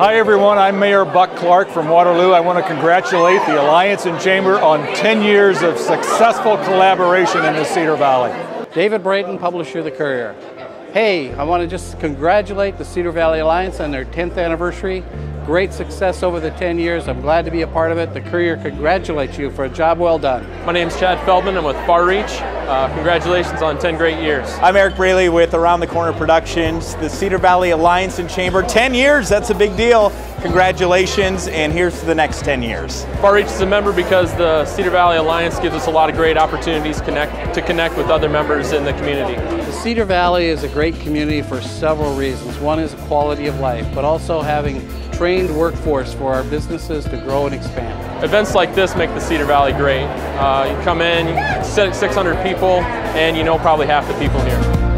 Hi everyone, I'm Mayor Buck Clark from Waterloo. I want to congratulate the Alliance and Chamber on 10 years of successful collaboration in the Cedar Valley. David Brayton, publisher of the Courier. Hey, I want to just congratulate the Cedar Valley Alliance on their 10th anniversary. Great success over the 10 years. I'm glad to be a part of it. The Courier congratulates you for a job well done. My name is Chad Feldman. I'm with Far Reach. Uh, congratulations on 10 great years. I'm Eric Braley with Around the Corner Productions, the Cedar Valley Alliance and Chamber. 10 years, that's a big deal. Congratulations, and here's to the next 10 years. Far Reach is a member because the Cedar Valley Alliance gives us a lot of great opportunities connect, to connect with other members in the community. The Cedar Valley is a great community for several reasons. One is quality of life, but also having trained workforce for our businesses to grow and expand. Events like this make the Cedar Valley great. Uh, you come in, 600 people, and you know probably half the people here.